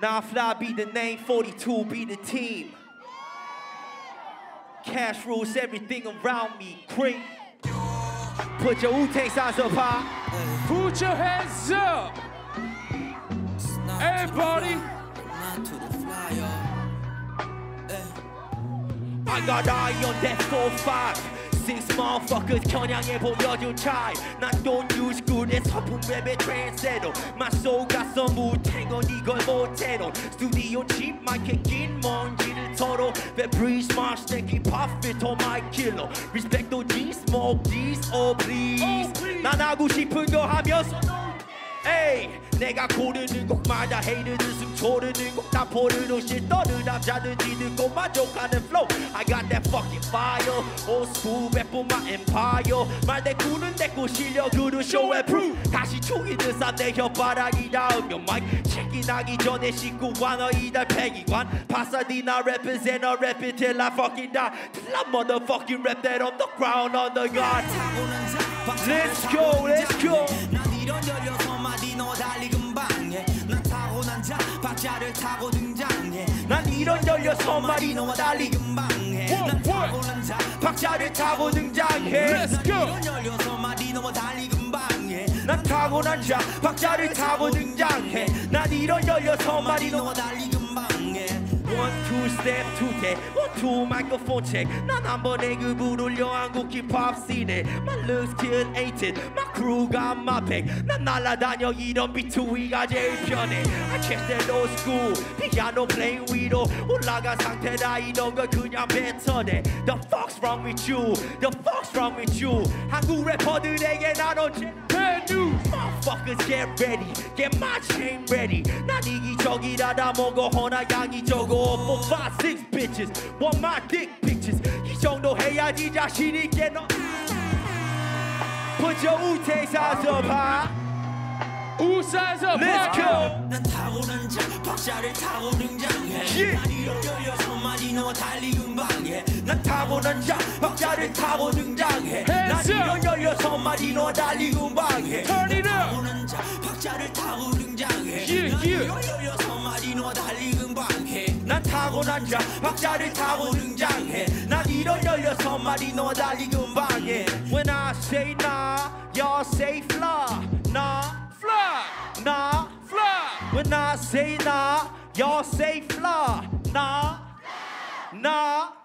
Now fly be the name, 42 be the team. Cash rules everything around me. Cream. Put your Wu-Tang signs up high. Put your hands up. Everybody. I got eye on that 4-5 Six motherfuckers 겨냥해 보여준 차이 난 don't use good 허풍 랩의 trendsetter My soul got some 무탱건 이걸 못해도 스튜디오 집 마이크에 낀 먼지를 털어 Fabrice Marsh 땡기 profit on my killer Respect OG smoke these oh please 난 하고 싶은 거 하면서 에이 내가 고르는 곡마다 헤이드들 숨초르는 곡다 포르노 shit 떠는 남자들이 듣고 만족하는 flow I got that fire old school my empire 말대꾸는 내꺼 실력으로 show and prove 다시 총이 들싸 내 혓바닥이 닿으면 마이크 체기 나기 전에 씻고 완어 이달 패기관 파사디나 represent a rap it till I fucking die till I motherfucking rap that on the ground on the guard Let's go let's go 난 이런 열여섯 마디 너 달리 금방 해 난 타고난 자 박자를 타고 난 이런 열여섯 마리 너와 달리 금방해 난. 타고난 자 박자를 타고 등장해 Let's go. 이런 열여섯 마디 너와 달리 금방해 난 타고난 자 박자를 타고 등장해 난 이런 열여섯 마리 너와 달리 One two step two take One two microphone check 난한 번에 급을 올려 한국 힙합 씬에 My looks kill it My crew got my back 난 날아다녀 이런 비트 위가 제일 편해 I catch that old school 피아노 playing 위로 올라간 상태라 이런 걸 그냥 뱉어내 The fuck's wrong with you The fuck's wrong with you 한국 래퍼들에게 난 언제 Bad news. Motherfuckers get ready, get my chain ready. 난 이기적이라 다 먹어 허나 양이적어. Four, five, six bitches, want my dick pictures. 이 정도 해야지 자신 있게 너. Put your Wu-Tang signs up high. 우사에서 Let's go. 난 타고난 자 박자를 타고 등장해 Yeah. 난 이런 마디 너와 달리 금방해 난 타고난 자 박자를 타고 등장해. 난. 이런 마디 너와 달리 금방 열여섯 마디 너와 달리 금방해 난 타고난 자 박자를 타고 등장해 난 이런 열여섯 마리 너와 달리 금방해 When I say nah, y'all say fly Nah, Fly. nah Fly. When I say nah, y'all say fly Nah, nah